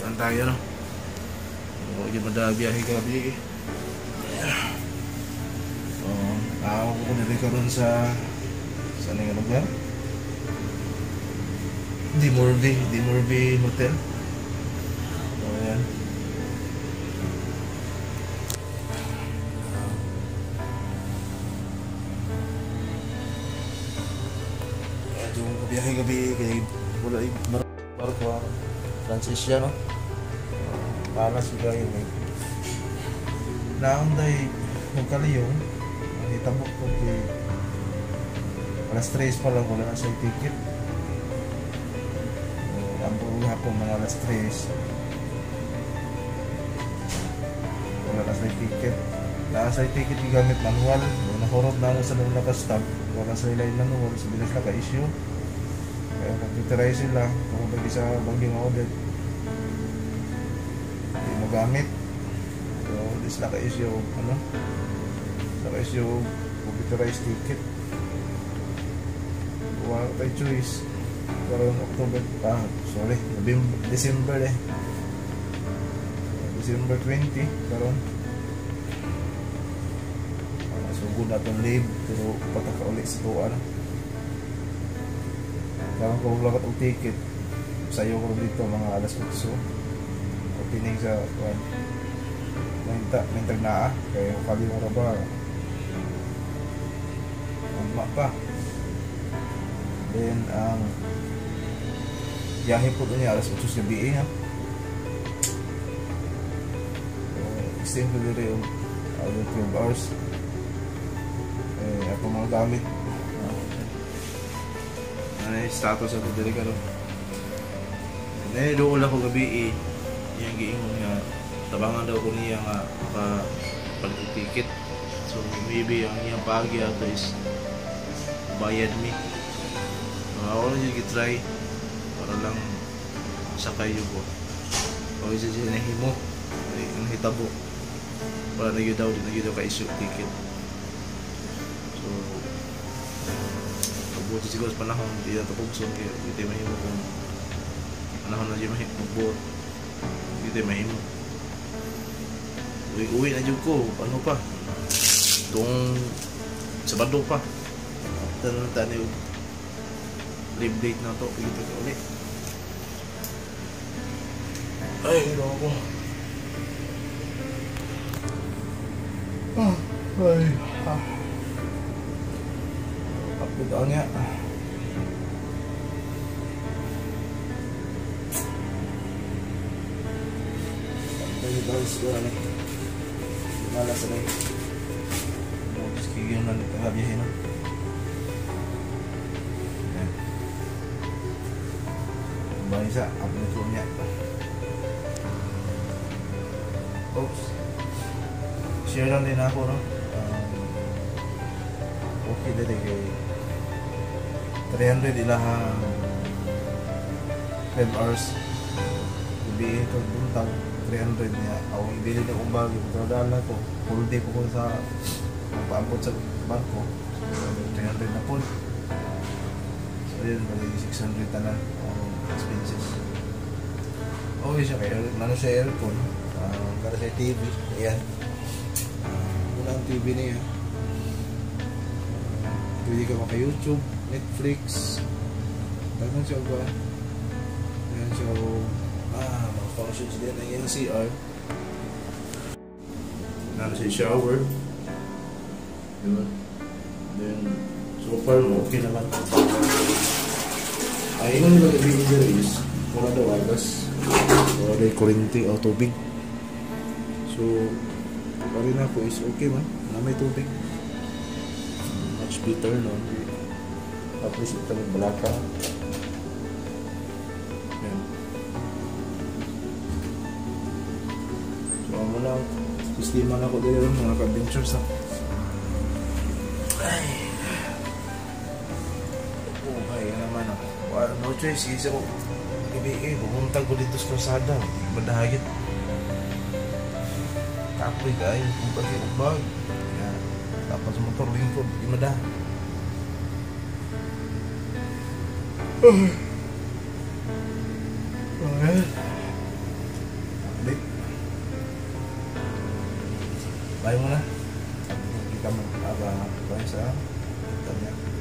Saan tayo no? Huwag yung madabiyahe gabi. So, ako ko rin karoon sa sa nga lugar? Dimorbi, Dimorbi Hotel. So, ayan. Medyo kabiyahe gabi kay wala yung barko ah. Francis siya no? Panas juga yun eh. Naunday magkaliyong ang itabok ko kay alas 3 pa lang wala na sa ticket. Ang buong hapon mga alas 3 wala na sa ticket. Na sa ticket gamit manual. Nahurot na ako sa nung nakastab. Wala sa ilay manual. Sa bilas na ka-issue. Kaya computerize sila. Lagi sa banking audit. Hindi magamit. So, this naka-issue, ano? Naka-issue computerized ticket. Wala tayo choice. Karoon October, ah, sorry, November, December eh. December 20, karoon. Uh, sugod na itong leave, pero pataka ulit sa tuwa na. Karoon ko lagat ang ticket. Sayo ko dito mga alas 8. Opening sa kuwan. Minta, mintag na ah. Kaya kali mo ba. Ang pa. Then, ang biyahe po niya alas 8 sa gabi ha. Extend ko dito yung other 12 hours. Eh, ako mga gamit. Ano yung status ako dito ka Eh, doon ko gabi eh. Yung giingon nga, tabangan daw ko niya nga maka palit ticket. So, maybe ang iyang pagi ato is bayad me. So, ako na yung try para lang sakay yung ko. O isa siya nahimo. Ang hitabo. Para na yun daw, na yun daw ka-issue ticket. So, mabuti siguro sa panahon, di na ito pugson, kaya di tayo mahimo kung panahon na di mahimo magbuot. Di tayo mahimo. Uwi-uwi na dyan ko, ano pa? Itong Sabado pa. Tanong tani live date na to, pagkita ka ulit. Ay, ano ako. Ah, ay, ah. Kapit ako niya. Kapit daw siguro ni. Malas na. Tapos kigyan na nito kabiyahin na. Bahay sa aplikasyon niya. Oops. Share lang din ako, no? Um, okay na din 300 ilahang 12 hours. Gabi ito, buntag 300 niya. Ako ibili na kong bagay. Dahil na ko, full day ko ko sa paabot sa bangko. So, 300 na po. So, yun, bali 600 na ang expenses. Okay siya kaya, ano sa aircon, uh, para sa TV, ayan. Uh, muna ang TV niya. Pwede ka maka YouTube, Netflix, tanong siya ba? Ayan siya, ah, mga functions din ng iyong CR. Nano siya shower. Yun. Then, so far, okay naman. Ay, yun yung gagawin dito is, wala daw agas. Wala daw kurinti o tubig. So, pari na po is okay man. Na may tubig. Better, no? Tapos ito yung balaka. Yan. So, ano lang. Sistema na ko dito mga ka-adventures, ha? Ay. Oh, ay, naman ako. Wala no choice. Isa ko. Gabi eh, bumuntag ko dito sa kalsada. Madahagit. Kapoy kayo. Kung bagay apa motor lingkup di Medan. uh. Dik Baik mana? Di kamar abang Baik Tanya